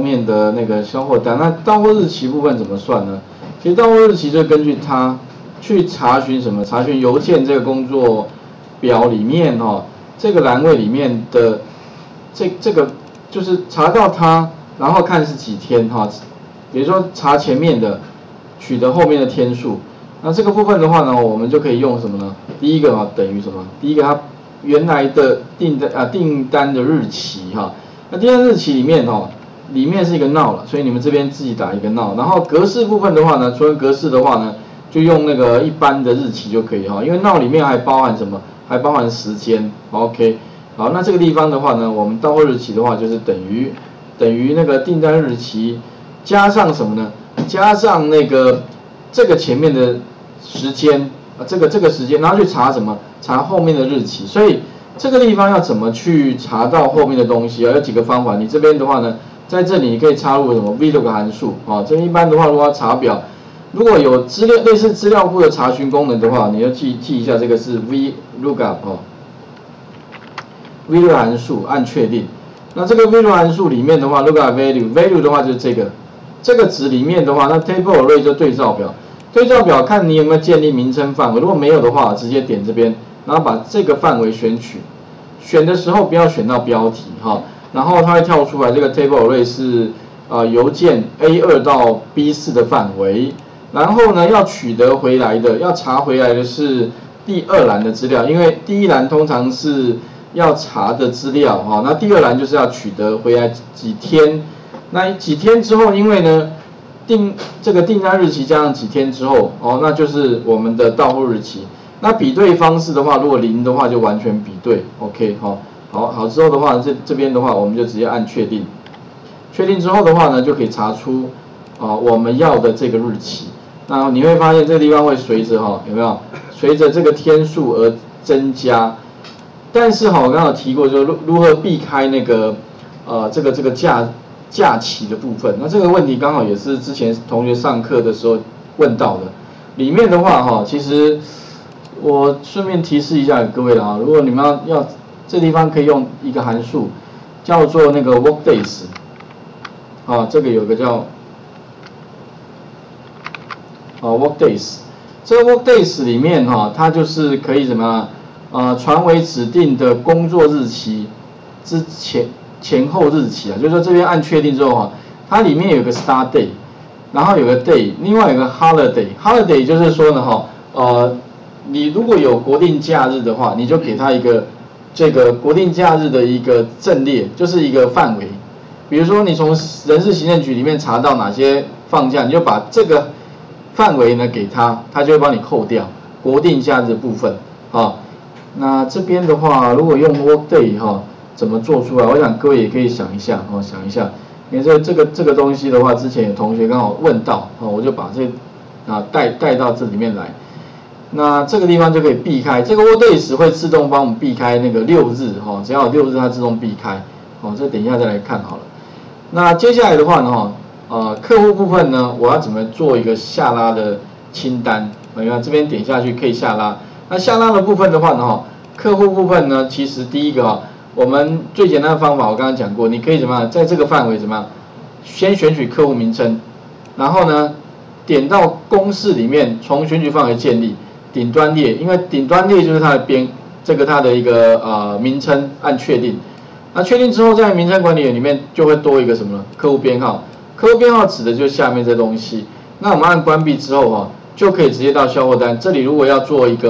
面的那个销货单，那到货日期部分怎么算呢？其实到货日期就根据它去查询什么，查询邮件这个工作表里面哦，这个栏位里面的这这个就是查到它，然后看是几天哈，比如说查前面的，取得后面的天数，那这个部分的话呢，我们就可以用什么呢？第一个啊等于什么？第一个它原来的订单啊订单的日期哈，那订单日期里面哦。里面是一个 now 了，所以你们这边自己打一个 now，然后格式部分的话呢，除了格式的话呢，就用那个一般的日期就可以哈，因为 now 里面还包含什么？还包含时间，OK，好，那这个地方的话呢，我们到货日期的话就是等于等于那个订单日期加上什么呢？加上那个这个前面的时间啊，这个这个时间，然后去查什么？查后面的日期，所以这个地方要怎么去查到后面的东西啊？有几个方法，你这边的话呢？在这里你可以插入什么？VLOOKUP 函数。啊？这一般的话，如果查表，如果有资料类似资料库的查询功能的话，你要记记一下，这个是 VLOOKUP 哦，VLOOKUP 函数按确定。那这个 VLOOKUP 函数里面的话，LOOKUP value，value 的话就是这个。这个值里面的话，那 Table Array 就对照表，对照表看你有没有建立名称范围，如果没有的话，直接点这边，然后把这个范围选取，选的时候不要选到标题哈。然后它会跳出来，这个 table array 是呃邮件 A 二到 B 四的范围。然后呢，要取得回来的，要查回来的是第二栏的资料，因为第一栏通常是要查的资料哈，那第二栏就是要取得回来几天。那几天之后，因为呢订这个订单日期加上几天之后哦，那就是我们的到货日期。那比对方式的话，如果零的话就完全比对，OK 哈。好好之后的话，这这边的话，我们就直接按确定。确定之后的话呢，就可以查出啊我们要的这个日期。那你会发现这个地方会随着哈有没有随着这个天数而增加。但是哈我刚刚提过，就如如何避开那个呃这个这个假假期的部分。那这个问题刚好也是之前同学上课的时候问到的。里面的话哈，其实我顺便提示一下各位了啊，如果你们要要。这地方可以用一个函数，叫做那个 workdays，啊，这个有个叫啊 workdays，这个 workdays 里面哈，它就是可以怎么啊传为指定的工作日期之前前后日期啊，就是说这边按确定之后哈，它里面有个 start day，然后有个 day，另外有个 holiday，holiday 就是说呢哈，呃，你如果有国定假日的话，你就给它一个。这个国定假日的一个阵列就是一个范围，比如说你从人事行政局里面查到哪些放假，你就把这个范围呢给他，他就会帮你扣掉国定假日部分啊。那这边的话，如果用 Workday 哈，怎么做出来？我想各位也可以想一下哦，想一下。因为这这个这个东西的话，之前有同学刚好问到啊，我就把这啊带带到这里面来。那这个地方就可以避开，这个 Workdays 会自动帮我们避开那个六日哈，只要有六日它自动避开，哦，这等一下再来看好了。那接下来的话呢哈，呃，客户部分呢，我要怎么做一个下拉的清单？你看这边点下去可以下拉。那下拉的部分的话呢哈，客户部分呢，其实第一个哈，我们最简单的方法我刚刚讲过，你可以怎么样，在这个范围怎么样，先选取客户名称，然后呢，点到公式里面从选取范围建立。顶端列，因为顶端列就是它的边，这个它的一个呃名称，按确定。那确定之后，在名称管理员里面就会多一个什么呢？客户编号。客户编号指的就是下面这东西。那我们按关闭之后哈，就可以直接到销货单。这里如果要做一个。